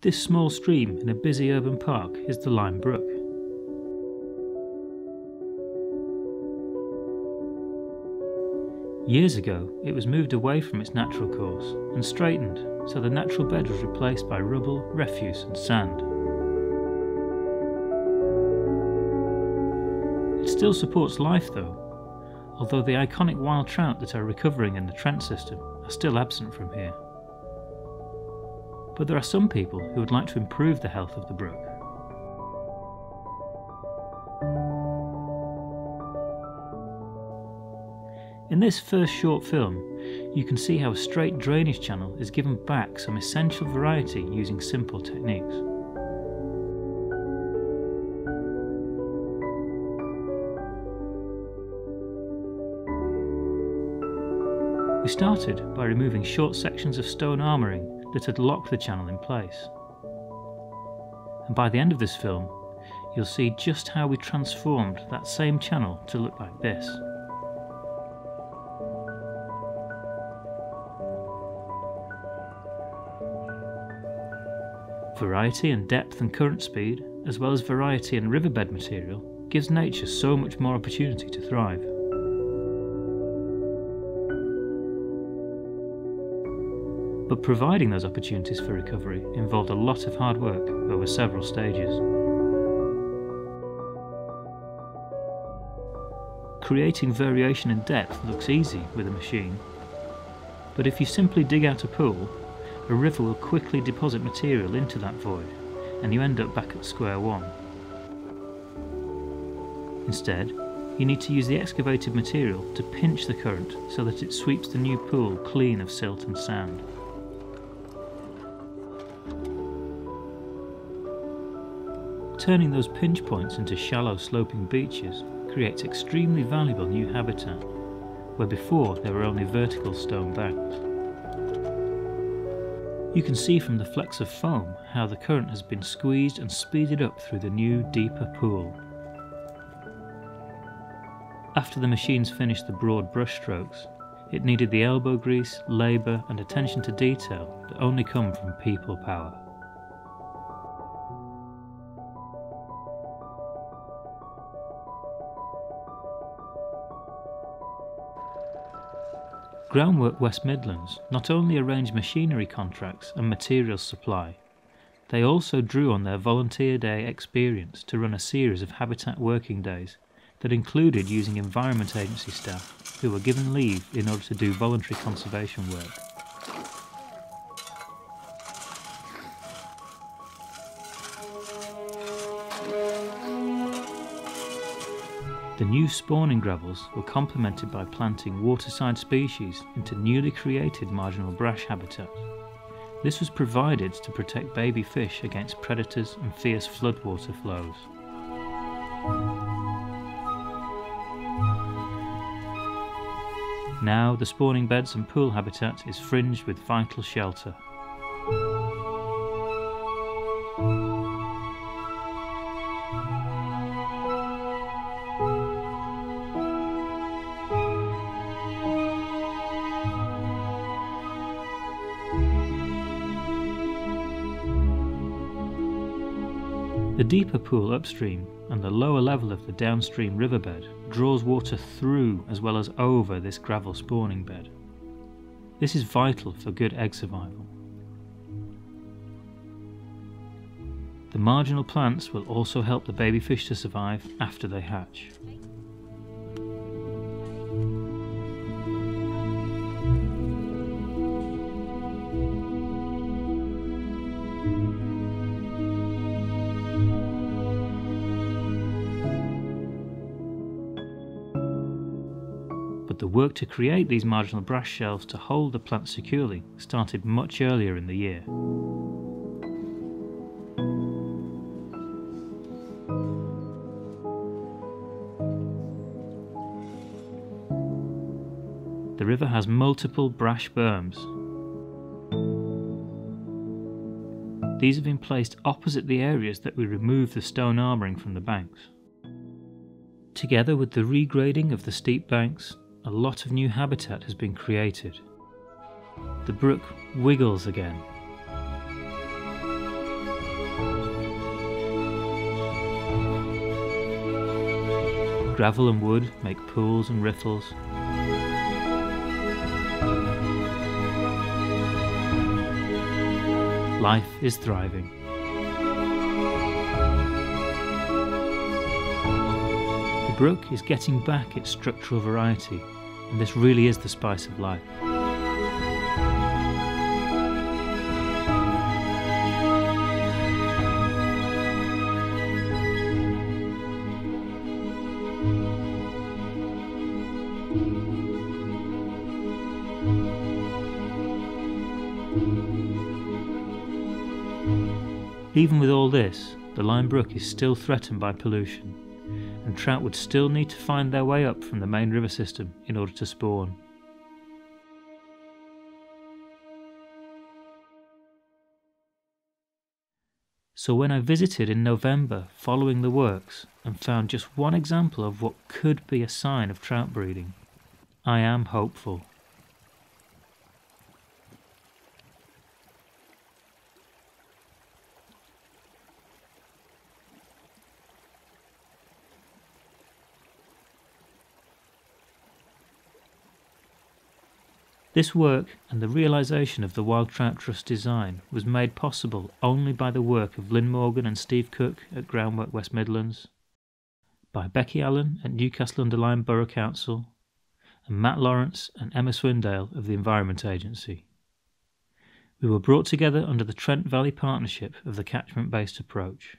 This small stream in a busy urban park is the Lyme Brook. Years ago, it was moved away from its natural course and straightened, so the natural bed was replaced by rubble, refuse, and sand. It still supports life though, although the iconic wild trout that are recovering in the Trent system are still absent from here. But there are some people who would like to improve the health of the brook. In this first short film, you can see how a straight drainage channel is given back some essential variety using simple techniques. We started by removing short sections of stone armouring that had locked the channel in place. And by the end of this film, you'll see just how we transformed that same channel to look like this. Variety in depth and current speed, as well as variety in riverbed material, gives nature so much more opportunity to thrive. But providing those opportunities for recovery involved a lot of hard work over several stages. Creating variation in depth looks easy with a machine, but if you simply dig out a pool, a river will quickly deposit material into that void, and you end up back at square one. Instead, you need to use the excavated material to pinch the current so that it sweeps the new pool clean of silt and sand. Turning those pinch points into shallow sloping beaches creates extremely valuable new habitat, where before there were only vertical stone banks. You can see from the flecks of foam how the current has been squeezed and speeded up through the new, deeper pool. After the machines finished the broad brush strokes, it needed the elbow grease, labour and attention to detail that only come from people power. Groundwork West Midlands not only arranged machinery contracts and materials supply, they also drew on their volunteer day experience to run a series of habitat working days that included using Environment Agency staff who were given leave in order to do voluntary conservation work. The new spawning gravels were complemented by planting waterside species into newly created marginal brash habitat. This was provided to protect baby fish against predators and fierce floodwater flows. Now the spawning beds and pool habitat is fringed with vital shelter. The deeper pool upstream and the lower level of the downstream riverbed draws water through as well as over this gravel spawning bed. This is vital for good egg survival. The marginal plants will also help the baby fish to survive after they hatch. But the work to create these marginal brash shelves to hold the plant securely started much earlier in the year. The river has multiple brash berms. These have been placed opposite the areas that we removed the stone armouring from the banks. Together with the regrading of the steep banks, a lot of new habitat has been created. The brook wiggles again. Gravel and wood make pools and riffles. Life is thriving. The brook is getting back its structural variety and this really is the spice of life. Even with all this, the Lyme Brook is still threatened by pollution, and trout would still need to find their way up from the main river system in order to spawn. So when I visited in November following the works and found just one example of what could be a sign of trout breeding, I am hopeful. This work and the realisation of the Wild Trout Trust design was made possible only by the work of Lynn Morgan and Steve Cook at Groundwork West Midlands, by Becky Allen at Newcastle under Lyme Borough Council, and Matt Lawrence and Emma Swindale of the Environment Agency. We were brought together under the Trent Valley Partnership of the Catchment Based Approach.